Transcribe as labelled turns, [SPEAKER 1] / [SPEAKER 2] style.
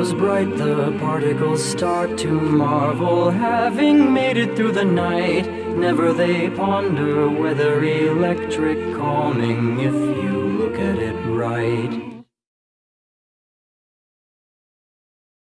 [SPEAKER 1] grows bright, the particles start to marvel, having made it through the night. Never they ponder whether electric calming if you look at it right.